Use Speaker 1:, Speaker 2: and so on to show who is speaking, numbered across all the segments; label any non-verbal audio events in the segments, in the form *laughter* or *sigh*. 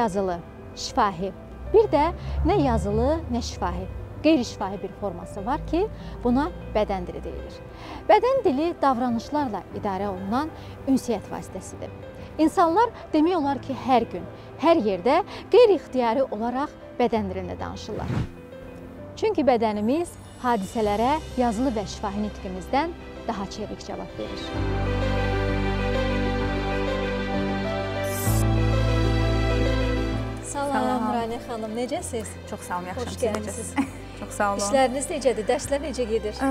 Speaker 1: Yazılı, şifahi, bir də nə yazılı, nə şifahi, qeyri-şifahi bir forması var ki, buna bədən dili deyilir. Bədən dili davranışlarla idarə olunan ünsiyyət vasitəsidir. İnsanlar demək olar ki, hər gün, hər yerdə qeyri-ixtiyari olaraq bədən dilində danışırlar. Çünki bədənimiz hadisələrə yazılı və şifahi nitqimizdən daha çevik cavab verir. Salam, Salam. Nurani xanım, necəsiz?
Speaker 2: Çox sağ olun, yaxşıyam.
Speaker 1: Xoş gəlmisiniz. *laughs*
Speaker 2: Çox sağ olun.
Speaker 1: İşləriniz necədir? Dərslər necə gedir?
Speaker 2: Ə,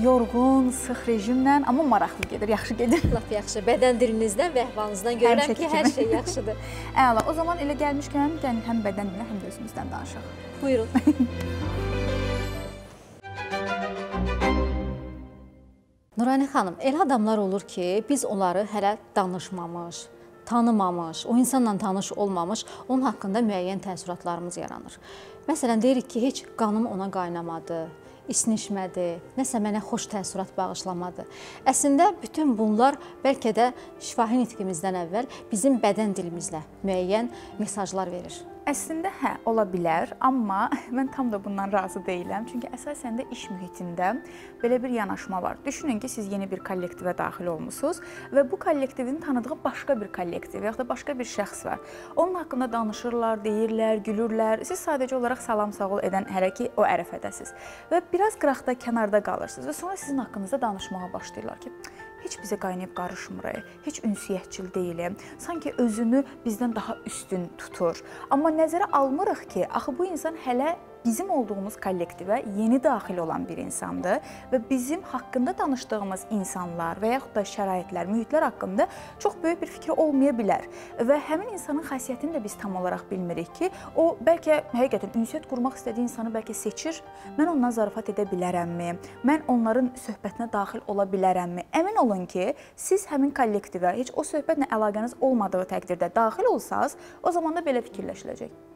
Speaker 2: yorğun, sıx rejimlə, amma maraqlı gedir, yaxşı gedir. *laughs*
Speaker 1: Lap yaxşı. Bədən dilinizdən və əhvalınızdan görürəm ki, hər şey yaxşıdır. *laughs*
Speaker 2: Əla. O zaman elə gəlmişkən həm bədən dilinə, həm də özümüzdən danışaq.
Speaker 1: Buyurun. Nurani xanım, elə adamlar olur ki, biz onları hələ danışmamış, tanımamış, o insanla tanış olmamış, onun haqqında müəyyən təəssüratlarımız yaranır. Məsələn, deyirik ki, heç qanım ona qaynamadı, isnişmədi, nəsə mənə xoş təəssürat bağışlamadı. Əslində bütün bunlar bəlkə də şifahi nitqimizdən əvvəl bizim bədən dilimizlə müəyyən mesajlar verir.
Speaker 2: Əslində hə, ola bilər, amma *laughs* mən tam da bundan razı deyiləm. Çünki əsasən də iş mühitində belə bir yanaşma var. Düşünün ki, siz yeni bir kollektivə daxil olmusunuz və bu kollektivin tanıdığı başqa bir kollektiv, yaxud da başqa bir şəxs var. Onun haqqında danışırlar, deyirlər, gülürlər. Siz sadəcə olaraq salam sağ ol edən hələ ki o ərəfədəsiz. Və biraz qıraqda, kənarda qalırsınız və sonra sizin haqqınızda danışmağa başlayırlar ki, heç bizə qaynayıb qarışmır, heç ünsiyyətçil deyilim. Sanki özünü bizdən daha üstün tutur. Amma nəzərə almırıq ki, axı bu insan hələ bizim olduğumuz kollektivə yeni daxil olan bir insandır və bizim haqqında danışdığımız insanlar və yaxud da şəraitlər, mühitlər haqqında çox böyük bir fikri olmaya bilər və həmin insanın xasiyyətini də biz tam olaraq bilmirik ki, o bəlkə həqiqətən ünsiyyət qurmaq istədiyi insanı bəlkə seçir. Mən ondan zarafat edə bilərəmmi? Mən onların söhbətinə daxil ola bilərəmmi? Əmin olun ki, siz həmin kollektivə heç o söhbətlə əlaqəniz olmadığı təqdirdə daxil olsaz, o zaman da belə fikirləşiləcək.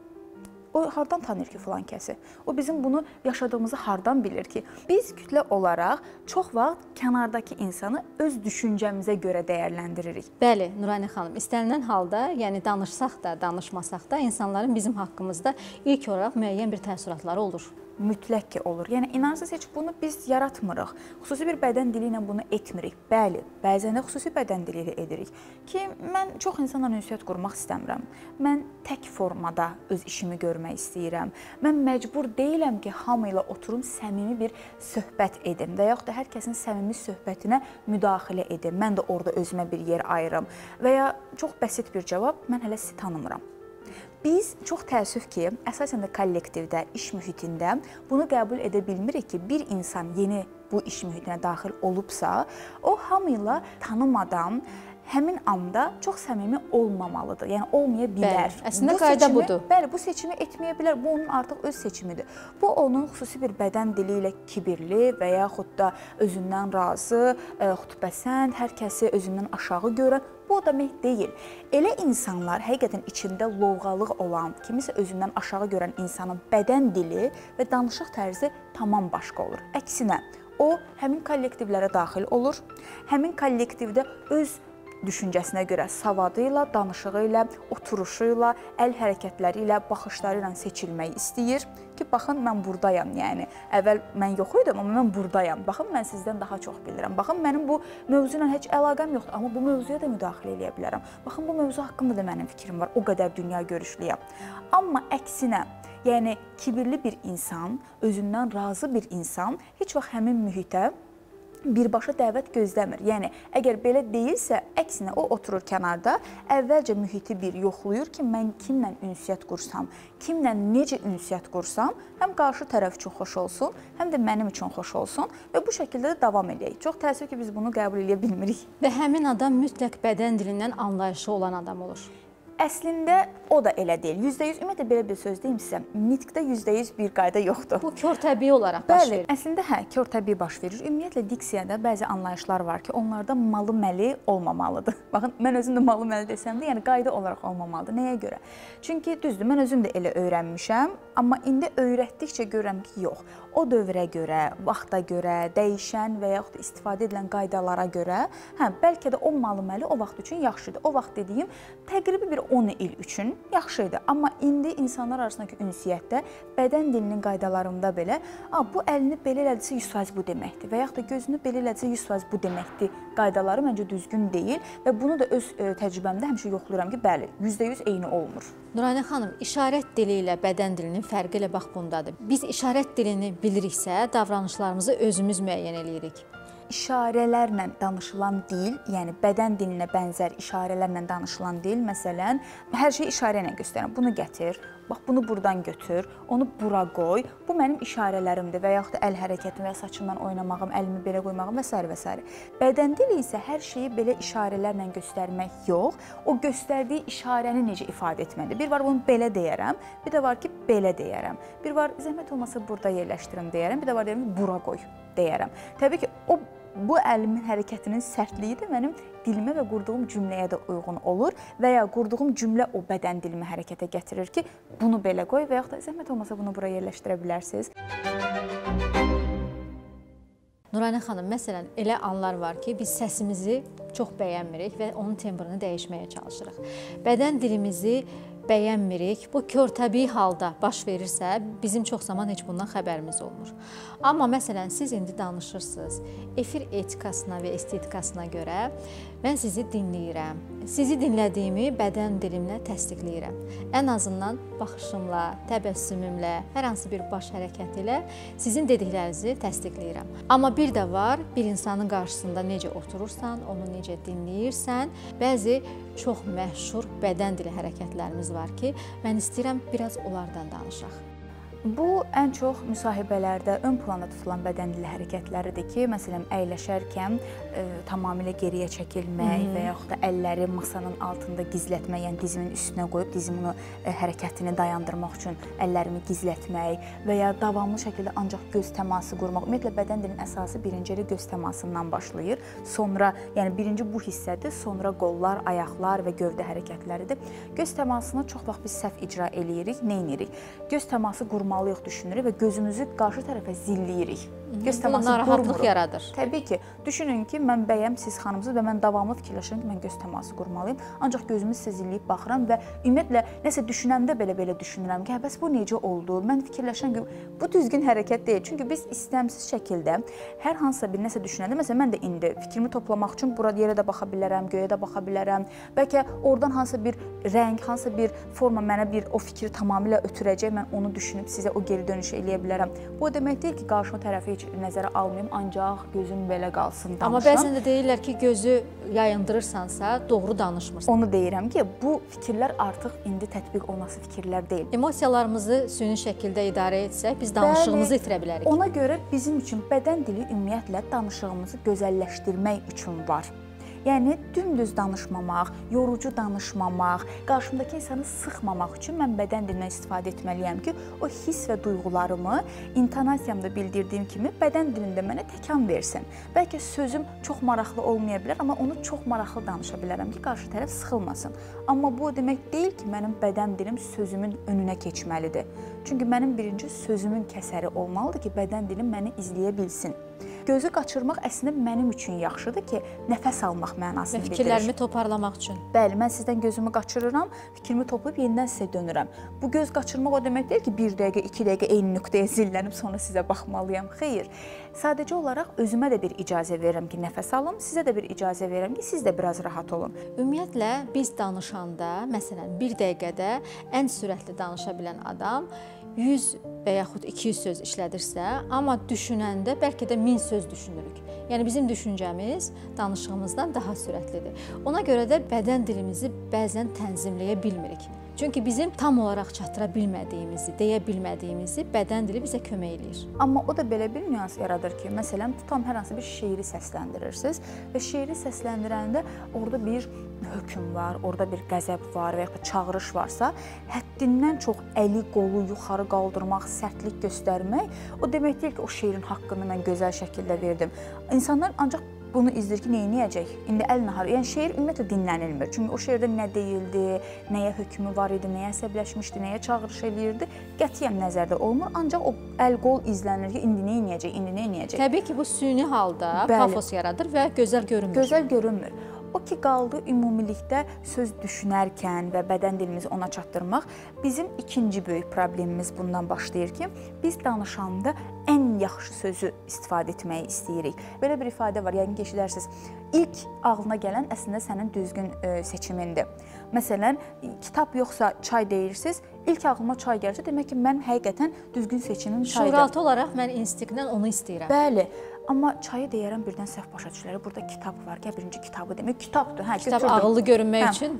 Speaker 2: O hardan tanıyır ki, filan kəsi? O bizim bunu yaşadığımızı hardan bilir ki? Biz kütlə olaraq çox vaxt kənardakı insanı öz düşüncəmizə görə dəyərləndiririk.
Speaker 1: Bəli, Nurani xanım, istənilən halda, yəni danışsaq da, danışmasaq da insanların bizim haqqımızda ilk olaraq müəyyən bir təəssüratları olur
Speaker 2: mütləq ki olur. Yəni inanırsınız heç bunu biz yaratmırıq. Xüsusi bir bədən dili ilə bunu etmirik. Bəli, bəzən də xüsusi bədən dili ilə edirik. Ki mən çox insanla ünsiyyət qurmaq istəmirəm. Mən tək formada öz işimi görmək istəyirəm. Mən məcbur deyiləm ki, hamı ilə oturum səmimi bir söhbət edim və yaxud da hər kəsin səmimi söhbətinə müdaxilə edim. Mən də orada özümə bir yer ayırım. Və ya çox bəsit bir cavab, mən hələ sizi tanımıram. Biz çox təəssüf ki, əsasən də kollektivdə, iş mühitində bunu qəbul edə bilmirik ki, bir insan yeni bu iş mühitinə daxil olubsa, o hamı ilə tanımadan həmin anda çox səmimi olmamalıdır. Yəni olmaya bilər.
Speaker 1: Bəli, əslində bu qayda
Speaker 2: seçimi,
Speaker 1: budur.
Speaker 2: Bəli, bu seçimi etməyə bilər. Bu onun artıq öz seçimidir. Bu onun xüsusi bir bədən dili ilə kibirli və yaxud da özündən razı, e, xutbəsənd, hər kəsi özündən aşağı görən Bu o demək deyil. Elə insanlar həqiqətən içində lovğalıq olan, kimisə özündən aşağı görən insanın bədən dili və danışıq tərzi tamam başqa olur. Əksinə, o həmin kollektivlərə daxil olur. Həmin kollektivdə öz düşüncəsinə görə savadı ilə, danışığı ilə, oturuşu ilə, əl hərəkətləri ilə, baxışları ilə seçilmək istəyir ki, baxın mən burdayam. Yəni əvvəl mən yox idim, amma mən burdayam. Baxın mən sizdən daha çox bilirəm. Baxın mənim bu mövzu ilə heç əlaqəm yoxdur, amma bu mövzuya da müdaxilə edə bilərəm. Baxın bu mövzu haqqında da mənim fikrim var. O qədər dünya görüşlüyəm. Amma əksinə Yəni kibirli bir insan, özündən razı bir insan heç vaxt həmin mühitə birbaşa dəvət gözləmir. Yəni əgər belə deyilsə, əksinə o oturur kənarda, əvvəlcə mühiti bir yoxlayır ki, mən kimlə ünsiyyət qursam, kimlə necə ünsiyyət qursam, həm qarşı tərəf üçün xoş olsun, həm də mənim üçün xoş olsun və bu şəkildə də davam edək. Çox təəssüf ki, biz bunu qəbul edə bilmirik.
Speaker 1: Və həmin adam mütləq bədən dilindən anlayışı olan adam olur.
Speaker 2: Əslində o da elə deyil. 100% ümumiyyətlə belə bir söz deyim sizə. Nitqdə 100% bir qayda yoxdur.
Speaker 1: Bu kör təbii olaraq baş
Speaker 2: Bəli,
Speaker 1: verir.
Speaker 2: əslində hə, kör təbii baş verir. Ümumiyyətlə diksiyada bəzi anlayışlar var ki, onlarda malı məli olmamalıdır. *laughs* Baxın, mən özüm də malı məli desəm də, yəni qayda olaraq olmamalıdır. Nəyə görə? Çünki düzdür, mən özüm də elə öyrənmişəm, amma indi öyrətdikcə görürəm ki, yox. O dövrə görə, vaxta görə, dəyişən və yaxud istifadə edilən qaydalara görə, hə, bəlkə də o malı-məli o vaxt üçün yaxşıdır. O vaxt dediyim təqribi bir 10 il üçün yaxşı idi. Amma indi insanlar arasındakı ünsiyyətdə bədən dilinin qaydalarında belə, "A, bu əlini belə elədisə 100% bu deməkdir" və yaxud da gözünü belə elədisə 100% bu deməkdir qaydaları məncə düzgün deyil və bunu da öz ə, təcrübəmdə həmişə yoxlayıram ki, bəli, %100 eyni olmur.
Speaker 1: Nurayna xanım, işarət dili ilə bədən dilinin fərqi elə bax bundadır. Biz işarət dilini biliriksə, davranışlarımızı özümüz müəyyən eləyirik.
Speaker 2: İşarələrlə danışılan dil, yəni bədən dilinə bənzər işarələrlə danışılan dil, məsələn, hər şey işarə ilə göstərir. Bunu gətir, bax bunu burdan götür, onu bura qoy. Bu mənim işarələrimdir və yaxud da əl hərəkətim və ya saçımdan oynamağım, əlimi belə qoymağım və s. və s. Bədən dili isə hər şeyi belə işarələrlə göstərmək yox, o göstərdiyi işarəni necə ifadə etməlidir. Bir var bunu belə deyərəm, bir də var ki, belə deyərəm. Bir var zəhmət olmasa burada yerləşdirin deyərəm, bir də var deyərəm bura qoy deyərəm. Təbii ki, o bu əlimin hərəkətinin sərtliyi də mənim dilimə və qurduğum cümləyə də uyğun olur və ya qurduğum cümlə o bədən dilimi hərəkətə gətirir ki, bunu belə qoy və yaxud da zəhmət olmasa bunu bura yerləşdirə bilərsiniz.
Speaker 1: Nurayna xanım, məsələn, elə anlar var ki, biz səsimizi çox bəyənmirik və onun tembrını dəyişməyə çalışırıq. Bədən dilimizi bəyənmirik. Bu körtəbii halda baş verirsə, bizim çox zaman heç bundan xəbərimiz olmur. Amma məsələn, siz indi danışırsınız. Efir etikasına və estetikasına görə mən sizi dinləyirəm. Sizi dinlədiyimi bədən dilimlə təsdiqləyirəm. Ən azından baxışımla, təbəssümümlə, hər hansı bir baş hərəkəti ilə sizin dediklərinizi təsdiqləyirəm. Amma bir də var, bir insanın qarşısında necə oturursan, onu necə dinləyirsən, bəzi çox məşhur bədən dili hərəkətlərimiz var ki, mən istəyirəm biraz onlardan danışaq.
Speaker 2: Bu ən çox müsahibələrdə ön planda tutulan bədən dili hərəkətləridir ki, məsələn, əyləşərkən e, tamamilə geriyə çəkilmək Hı -hı. və yaxud da əlləri masanın altında gizlətmək, yəni dizimin üstünə qoyub dizimin e, hərəkətini dayandırmaq üçün əllərimi gizlətmək və ya davamlı şəkildə ancaq göz təması qurmaq. Ümumiyyətlə bədən dilinin əsası birinci elə göz təmasından başlayır. Sonra, yəni birinci bu hissədir, sonra qollar, ayaqlar və gövdə hərəkətləridir. Göz təmasını çox vaxt biz səhv icra eləyirik. Nə edirik? Göz təması qurmalıyıq düşünürük və gözümüzü qarşı tərəfə zilləyirik.
Speaker 1: Göz təması narahatlıq yaradır.
Speaker 2: Təbii ki, düşünün ki, mən bəyəm siz xanımsınız və mən davamlı fikirləşirəm ki, mən göz təması qurmalıyım. Ancaq gözümü sizə zilləyib baxıram və ümumiyyətlə nəsə düşünəndə belə-belə düşünürəm ki, hə bəs bu necə oldu? Mən fikirləşirəm ki, bu düzgün hərəkət deyil. Çünki biz istəmsiz şəkildə hər hansısa bir nəsə düşünəndə, məsələn, mən də indi fikrimi toplamaq üçün bura yerə də baxa bilərəm, göyə də baxa bilərəm. Bəlkə oradan hansısa bir rəng, hansısa bir forma mənə bir o fikri tamamilə ötürəcək. Mən onu düşünüb sizə o geri dönüş eləyə bilərəm. Bu o demək deyil ki, qarşıma tərəfi heç nəzərə almayım, ancaq gözüm belə qalsın.
Speaker 1: Amma bəzən də deyirlər ki, gözü yayındırırsansa, doğru danışmırsan.
Speaker 2: Onu deyirəm ki, bu fikirlər artıq indi tətbiq olunası fikirlər deyil.
Speaker 1: Emosiyalarımızı süni şəkildə idarə etsək, biz danışığımızı Bəli, itirə bilərik.
Speaker 2: Ona görə bizim üçün bədən dili ümumiyyətlə danışığımızı gözəlləşdirmək üçün var. Yəni dümdüz danışmamaq, yorucu danışmamaq, qarşımdakı insanı sıxmamaq üçün mən bədən dilindən istifadə etməliyəm ki, o hiss və duyğularımı intonasiyamda bildirdiyim kimi bədən dilində mənə təkan versin. Bəlkə sözüm çox maraqlı olmaya bilər, amma onu çox maraqlı danışa bilərəm ki, qarşı tərəf sıxılmasın. Amma bu o demək deyil ki, mənim bədən dilim sözümün önünə keçməlidir. Çünki mənim birinci sözümün kəsəri olmalıdır ki, bədən dilim məni izləyə bilsin gözü qaçırmaq əslində mənim üçün yaxşıdır ki, nəfəs almaq mənasını bildirir.
Speaker 1: Fikirlərimi toparlamaq üçün.
Speaker 2: Bəli, mən sizdən gözümü qaçırıram, fikrimi toplayıb yenidən sizə dönürəm. Bu göz qaçırmaq o demək deyil ki, 1 dəqiqə, 2 dəqiqə eyni nöqtəyə zillənib sonra sizə baxmalıyam. Xeyr. Sadəcə olaraq özümə də bir icazə verirəm ki, nəfəs alım, sizə də bir icazə verirəm ki, siz də biraz rahat olun.
Speaker 1: Ümumiyyətlə biz danışanda, məsələn, 1 dəqiqədə ən sürətli danışa bilən adam 100 və yaxud 200 söz işlədirsə, amma düşünəndə bəlkə də 1000 söz düşünürük. Yəni bizim düşüncəmiz danışığımızdan daha sürətlidir. Ona görə də bədən dilimizi bəzən tənzimləyə bilmirik. Çünki bizim tam olaraq çatdıra bilmədiyimizi, deyə bilmədiyimizi bədən dili bizə kömək eləyir.
Speaker 2: Amma o da belə bir nüans yaradır ki, məsələn, tutam hər hansı bir şeiri səsləndirirsiniz və şeiri səsləndirəndə orada bir hökm var, orada bir qəzəb var və ya da çağırış varsa, həddindən çox əli, qolu yuxarı qaldırmaq, sərtlik göstərmək o demək deyil ki, o şeirin haqqını mən gözəl şəkildə verdim. İnsanlar ancaq bunu izləyir ki, nə edəcək? İndi əl nahar. Yəni şeir ümumiyyətlə dinlənilmir. Çünki o şeirdə nə deyildi, nəyə hökmü var idi, nəyə əsəbləşmişdi, nəyə çağırış eləyirdi, qətiyyən nəzərdə olmur. Ancaq o əl-qol izlənir ki, indi nə edəcək, indi nə edəcək?
Speaker 1: Təbii ki, bu süni halda
Speaker 2: Bəli.
Speaker 1: pafos yaradır və gözəl görünmür.
Speaker 2: Gözəl görünmür. O ki qaldı ümumilikdə söz düşünərkən və bədən dilimizi ona çatdırmaq bizim ikinci böyük problemimiz bundan başlayır ki, biz danışanda ən yaxşı sözü istifadə etməyi istəyirik. Belə bir ifadə var, yəqin ki, eşidərsiniz. İlk ağlına gələn əslində sənin düzgün ə, seçimindir. Məsələn, kitab yoxsa çay deyirsiniz, ilk ağlıma çay gəlsə, demək ki, mən həqiqətən düzgün seçimim çaydır.
Speaker 1: Şuuraltı olaraq mən instinktlə onu istəyirəm.
Speaker 2: Bəli. Amma çayı deyərəm birdən səhv başa düşürlər. Burada kitab var. Gəl birinci kitabı demək. Kitabdır. Hə,
Speaker 1: Kitab
Speaker 2: götürdüm.
Speaker 1: ağıllı görünmək
Speaker 2: Hə.
Speaker 1: üçün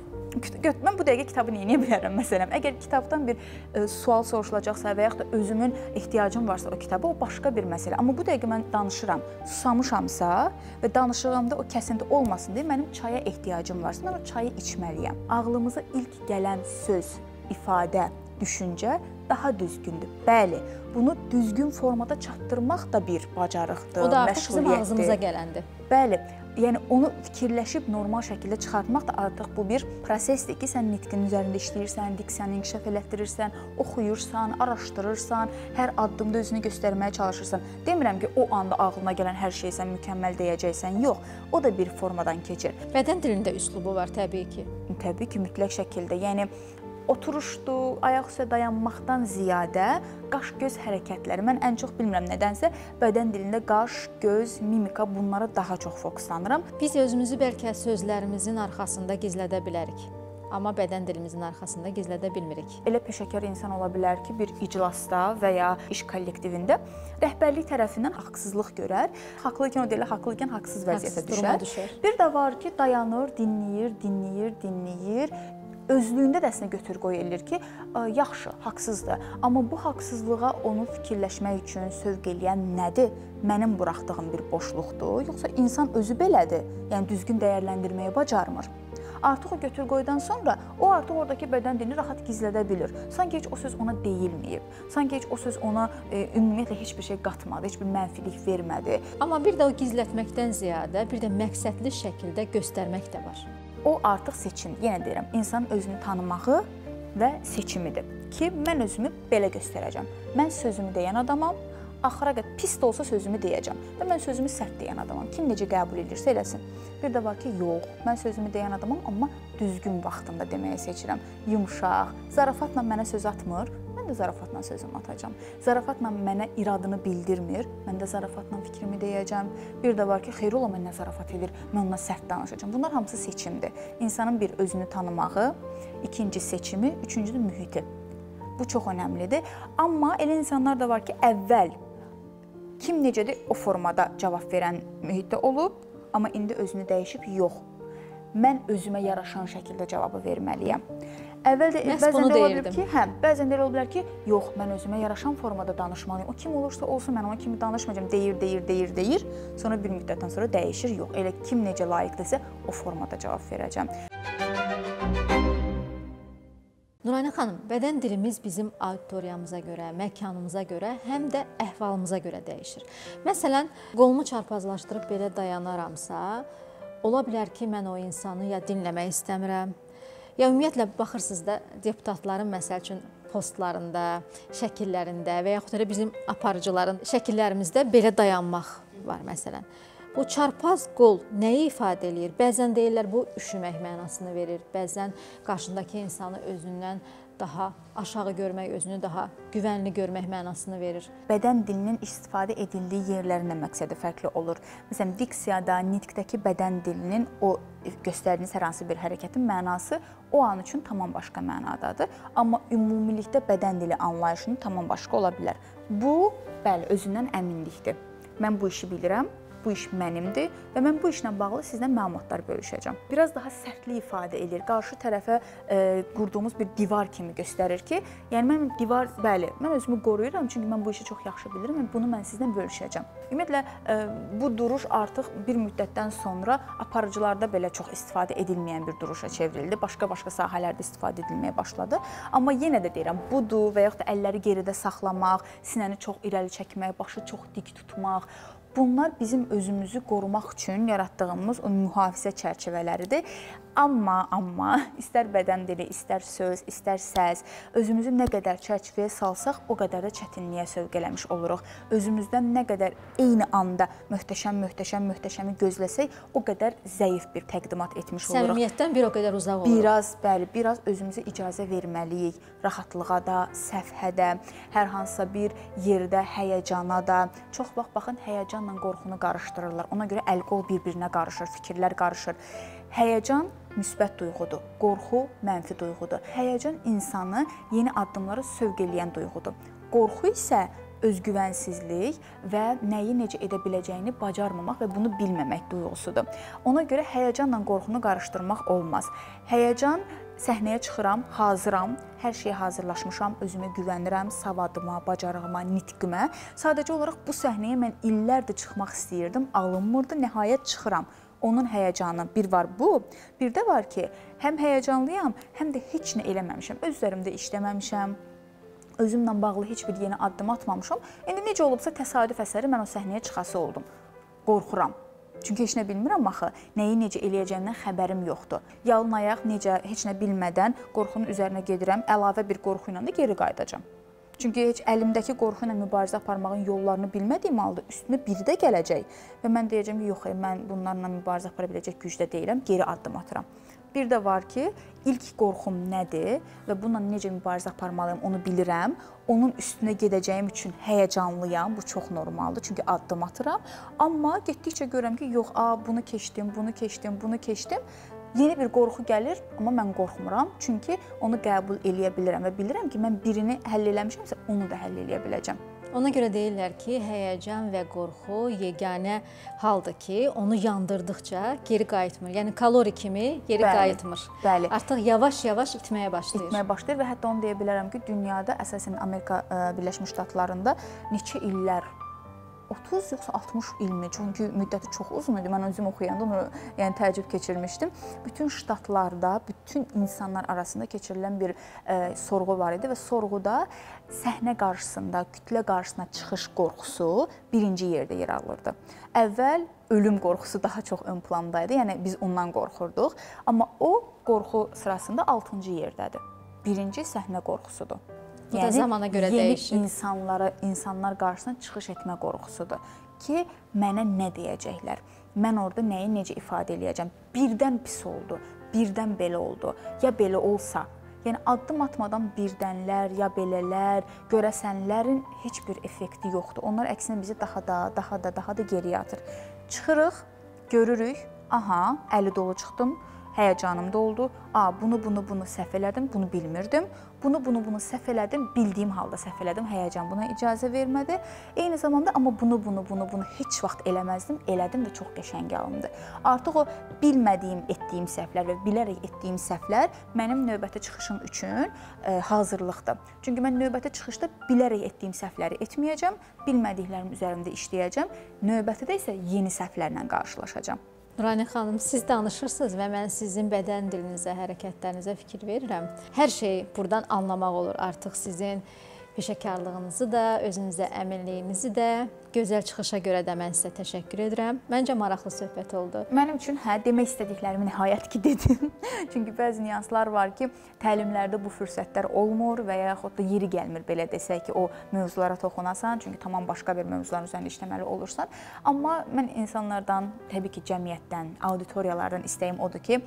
Speaker 2: mən bu dəqiqə kitabı edə bilərəm məsələn? Əgər kitabdan bir ə, sual soruşulacaqsa və yaxud da özümün ehtiyacım varsa o kitaba, o başqa bir məsələ. Amma bu dəqiqə mən danışıram, susamışamsa və danışığımda o kəsinti olmasın deyə mənim çaya ehtiyacım varsa, mən o çayı içməliyəm. Ağlımıza ilk gələn söz, ifadə, düşüncə daha düzgündür. Bəli, bunu düzgün formada çatdırmaq da bir bacarıqdır,
Speaker 1: o da artıq bizim
Speaker 2: məşğuliyyətdir.
Speaker 1: ağzımıza gələndir.
Speaker 2: Bəli, yəni onu fikirləşib normal şəkildə çıxartmaq da artıq bu bir prosesdir ki, sən nitqin üzərində işləyirsən, diksiyanı inkişaf elətdirirsən, oxuyursan, araşdırırsan, hər addımda özünü göstərməyə çalışırsan. Demirəm ki, o anda ağlına gələn hər şeyi sən mükəmməl deyəcəksən. Yox, o da bir formadan keçir.
Speaker 1: Bədən dilində üslubu var təbii ki.
Speaker 2: Təbii ki, mütləq şəkildə. Yəni oturuşdu, ayaq üstə dayanmaqdan ziyadə qaş-göz hərəkətləri. Mən ən çox bilmirəm nədənsə bədən dilində qaş, göz, mimika bunlara daha çox fokuslanıram.
Speaker 1: Biz özümüzü bəlkə sözlərimizin arxasında gizlədə bilərik. Amma bədən dilimizin arxasında gizlədə bilmirik.
Speaker 2: Elə peşəkar insan ola bilər ki, bir iclasda və ya iş kollektivində rəhbərlik tərəfindən haqsızlıq görər. Haqlı ikən o deyilə, haqlı ikən haqsız vəziyyətə düşər.
Speaker 1: düşər.
Speaker 2: Bir də var ki, dayanır, dinləyir, dinləyir, dinləyir. Özlüyündə də əslində götür qoy eləyir ki, "Ə, yaxşı, haqsızdır. Amma bu haqsızlığa onu fikirləşmək üçün sövq eləyən nədir? Mənim buraxdığım bir boşluqdur, yoxsa insan özü belədir? Yəni düzgün dəyərləndirməyi bacarmır. Artıq o götür qoydan sonra o artıq oradakı bədən dilini rahat gizlədə bilir. Sanki heç o söz ona deyilməyib. Sanki heç o söz ona e, ümumiyyətlə heç bir şey qatmadı, heç bir mənfilik vermədi.
Speaker 1: Amma bir də o gizlətməkdən ziyadə bir də məqsədli şəkildə göstərmək də var.
Speaker 2: O artıq seçim. Yenə deyirəm, insanın özünü tanımağı və seçimidir ki, mən özümü belə göstərəcəm. Mən sözümü deyən adamam. Axıra qədər pis də olsa sözümü deyəcəm. Və mən sözümü sərt deyən adamam. Kim necə qəbul edirsə eləsin. Bir də var ki, yox, mən sözümü deyən adamam, amma düzgün vaxtında deməyi seçirəm. Yumşaq, zarafatla mənə söz atmır. Mən də zarafatla sözümü atacağam. Zarafatla mənə iradını bildirmir. Mən də zarafatla fikrimi deyəcəm. Bir də var ki, xeyr ola mənə zarafat edir. Mən onunla sərt danışacağam. Bunlar hamısı seçimdir. İnsanın bir özünü tanımağı, ikinci seçimi, üçüncü də mühiti. Bu çox əhəmilidir. Amma elə insanlar da var ki, əvvəl kim necədir o formada cavab verən mühitdə olub, amma indi özünü dəyişib yox. Mən özümə yaraşan şəkildə cavabı verməliyəm. Əvvəl də
Speaker 1: Məhz
Speaker 2: bəzən də ola bilər ki, hə, bəzən də elə ola bilər ki, yox, mən özümə yaraşan formada danışmalıyam. O kim olursa olsun, mən ona kimi danışmayacağam. Deyir, deyir, deyir, deyir. Sonra bir müddətdən sonra dəyişir. Yox, elə kim necə layiqdirsə o formada cavab verəcəm.
Speaker 1: Nurayna xanım, bədən dilimiz bizim auditoriyamıza görə, məkanımıza görə, həm də əhvalımıza görə dəyişir. Məsələn, qolumu çarpazlaşdırıb belə dayanaramsa, ola bilər ki, mən o insanı ya dinləmək istəmirəm, ya ümumiyyətlə baxırsınız da deputatların məsəl üçün postlarında, şəkillərində və yaxud da bizim aparıcıların şəkillərimizdə belə dayanmaq var məsələn. Bu çarpaz qol nəyi ifadə eləyir? Bəzən deyirlər bu üşümək mənasını verir. Bəzən qarşındakı insanı özündən daha aşağı görmək, özünü daha güvənli görmək mənasını verir.
Speaker 2: bədən dilinin istifadə edildiyi yerlərin də məqsədi fərqli olur. Məsələn, diksiyada, nitqdəki bədən dilinin o göstərdiyiniz hər hansı bir hərəkətin mənası o an üçün tamam başqa mənadadır, amma ümumilikdə bədən dili anlayışının tamam başqa ola bilər. Bu, bəli, özündən əminlikdir. Mən bu işi bilirəm, bu iş mənimdir və mən bu işlə bağlı sizlə məlumatlar bölüşəcəm. Biraz daha sərtlik ifadə edir. Qarşı tərəfə e, qurduğumuz bir divar kimi göstərir ki, yəni mən divar, bəli, mən özümü qoruyuram çünki mən bu işi çox yaxşı bilirəm və bunu mən sizlə bölüşəcəm. Ümumiyyətlə e, bu duruş artıq bir müddətdən sonra aparıcılarda belə çox istifadə edilməyən bir duruşa çevrildi. Başqa-başqa sahələrdə istifadə edilməyə başladı. Amma yenə də deyirəm, budur və yaxud da əlləri geridə saxlamaq, sinəni çox irəli çəkmək, başı çox dik tutmaq, Bunlar bizim özümüzü qorumaq üçün yaratdığımız o mühafizə çərçivələridir. Amma, amma *laughs* istər bədən dili, istər söz, istər səs, özümüzü nə qədər çərçivəyə salsaq, o qədər də çətinliyə sövq eləmiş oluruq. Özümüzdən nə qədər eyni anda möhtəşəm, möhtəşəm, möhtəşəmi gözləsək, o qədər zəif bir təqdimat etmiş oluruq.
Speaker 1: Səmimiyyətdən bir o qədər uzaq oluruq.
Speaker 2: Biraz, bəli, biraz özümüzə icazə verməliyik. Rahatlığa da, səfhə də, hər hansısa bir yerdə həyəcana da. Çox vaxt baxın, həyəcanla qorxunu qarışdırırlar. Ona görə əl-qol bir-birinə qarışır, fikirlər qarışır. Həyəcan müsbət duyğudur, qorxu mənfi duyğudur. Həyəcan insanı yeni addımlara sövq eləyən duyğudur. Qorxu isə özgüvənsizlik və nəyi necə edə biləcəyini bacarmamaq və bunu bilməmək duyğusudur. Ona görə həyəcanla qorxunu qarışdırmaq olmaz. Həyəcan səhnəyə çıxıram, hazıram, hər şeyə hazırlaşmışam, özümə güvənirəm, savadıma, bacarığıma, nitqimə. Sadəcə olaraq bu səhnəyə mən illərdir çıxmaq istəyirdim, alınmırdı, nəhayət çıxıram onun həyəcanı bir var bu, bir də var ki, həm həyəcanlıyam, həm də heç nə eləməmişəm. Öz üzərimdə işləməmişəm, özümlə bağlı heç bir yeni addım atmamışam. İndi necə olubsa təsadüf əsəri mən o səhnəyə çıxası oldum. Qorxuram. Çünki heç nə bilmirəm axı, nəyi necə eləyəcəyimdən xəbərim yoxdur. Yalın ayaq necə heç nə bilmədən qorxunun üzərinə gedirəm, əlavə bir qorxu ilə də geri qayıdacağam. Çünki heç əlimdəki qorxu ilə mübarizə aparmağın yollarını bilmədiyim halda üstümə biri də gələcək və mən deyəcəm ki, yox, mən bunlarla mübarizə apara biləcək gücdə deyiləm, geri addım atıram. Bir də var ki, ilk qorxum nədir və bununla necə mübarizə aparmalıyam, onu bilirəm. Onun üstünə gedəcəyim üçün həyəcanlıyam. Bu çox normaldır, çünki addım atıram. Amma getdikcə görürəm ki, yox, a, bunu keçdim, bunu keçdim, bunu keçdim Yeni bir qorxu gəlir, amma mən qorxmuram, çünki onu qəbul eləyə bilirəm və bilirəm ki, mən birini həll eləmişəmsə, onu da həll eləyə biləcəm.
Speaker 1: Ona görə deyirlər ki, həyəcan və qorxu yeganə haldır ki, onu yandırdıqca geri qayıtmır. Yəni kalori kimi geri bəli, qayıtmır.
Speaker 2: Bəli.
Speaker 1: Artıq yavaş-yavaş itməyə başlayır.
Speaker 2: İtməyə başlayır və hətta onu deyə bilərəm ki, dünyada əsasən Amerika Birləşmiş Ştatlarında neçə illər 30 yoxsa 60 ilmi, çünki müddəti çox uzun idi. Mən özüm oxuyanda onu yəni təəccüb keçirmişdim. Bütün ştatlarda, bütün insanlar arasında keçirilən bir e, sorğu var idi və sorğuda səhnə qarşısında, kütlə qarşısına çıxış qorxusu birinci yerdə yer alırdı. Əvvəl ölüm qorxusu daha çox ön plandaydı. Yəni biz ondan qorxurduq, amma o qorxu sırasında 6-cı yerdədir. Birinci səhnə qorxusudur.
Speaker 1: Bu yəni, da zamana görə
Speaker 2: yeni
Speaker 1: dəyişir.
Speaker 2: insanlara, insanlar qarşısına çıxış etmə qorxusudur ki, mənə nə deyəcəklər? Mən orada nəyi necə ifadə eləyəcəm? Birdən pis oldu, birdən belə oldu. Ya belə olsa, Yəni addım atmadan birdənlər, ya belələr, görəsənlərin heç bir effekti yoxdur. Onlar əksinə bizi daha da, daha da, daha da geriyə atır. Çıxırıq, görürük, aha, əli dolu çıxdım, həyəcanım da oldu. A, bunu, bunu, bunu səhv elədim, bunu bilmirdim. Bunu, bunu, bunu səhv elədim, bildiyim halda səhv elədim. Həyəcan buna icazə vermədi. Eyni zamanda amma bunu, bunu, bunu, bunu heç vaxt eləməzdim, elədim və çox qəşəng alındı. Artıq o bilmədiyim, etdiyim səhvlər və bilərək etdiyim səhvlər mənim növbəti çıxışım üçün e, hazırlıqdır. Çünki mən növbəti çıxışda bilərək etdiyim səhvləri etməyəcəm, bilmədiklərim üzərində işləyəcəm. Növbətidə isə yeni səhvlərlə qarşılaşacağam.
Speaker 1: Nurani xanım, siz danışırsınız və mən sizin bədən dilinizə, hərəkətlərinizə fikir verirəm. Hər şey burdan anlamaq olur. Artıq sizin peşəkarlığınızı da, özünüzə əminliyinizi də, gözəl çıxışa görə də mən sizə təşəkkür edirəm. Məncə maraqlı söhbət oldu.
Speaker 2: Mənim üçün hə, demək istədiklərimi nəhayət ki *laughs* dedim. Çünki bəzi nüanslar var ki, təlimlərdə bu fürsətlər olmur və yaxud da yeri gəlmir belə desək ki, o mövzulara toxunasan, çünki tamam başqa bir mövzuların üzərində işləməli olursan. Amma mən insanlardan, təbii ki, cəmiyyətdən, auditoriyalardan istəyim odur ki,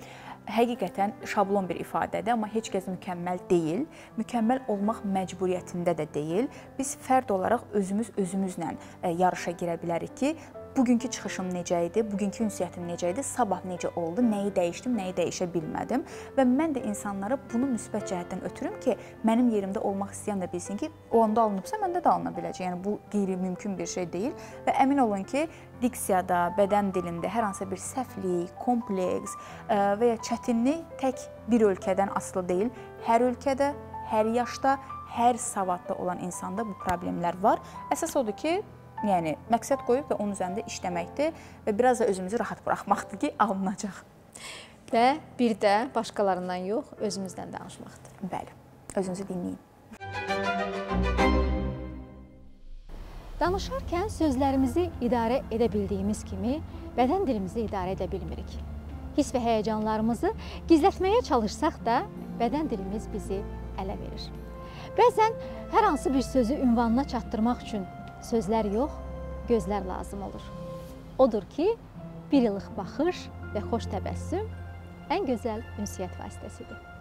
Speaker 2: həqiqətən şablon bir ifadədir, amma heç kəs mükəmməl deyil. Mükəmməl olmaq məcburiyyətində də deyil. Biz fərd olaraq özümüz özümüzlə e, yarışa girə bilərik ki, bugünkü çıxışım necə idi, bugünkü ünsiyyətim necə idi, sabah necə oldu, nəyi dəyişdim, nəyi dəyişə bilmədim və mən də insanlara bunu müsbət cəhətdən ötürüm ki, mənim yerimdə olmaq istəyən də bilsin ki, o anda alınıbsa məndə də alına biləcək. Yəni bu qeyri-mümkün bir şey deyil və əmin olun ki, diksiyada, bədən dilində hər hansı bir səhvlik, kompleks e, və ya çətinlik tək bir ölkədən asılı deyil. Hər ölkədə, hər yaşda, hər savadda olan insanda bu problemlər var. Əsas odur ki, Yəni məqsəd qoyub və onun üzərində işləməkdir və biraz da özümüzü rahat buraxmaqdır ki, alınacaq.
Speaker 1: Və bir də başqalarından yox, özümüzdən danışmaqdır.
Speaker 2: Bəli. Özünüzü dinləyin.
Speaker 1: Danışarkən sözlərimizi idarə edə bildiyimiz kimi, bədən dilimizi idarə edə bilmirik. Hiss və həyəcanlarımızı gizlətməyə çalışsaq da, bədən dilimiz bizi ələ verir. Bəzən hər hansı bir sözü ünvanına çatdırmaq üçün sözlər yox, gözlər lazım olur. Odur ki, bir ilıq baxış və xoş təbəssüm ən gözəl ünsiyyət vasitəsidir.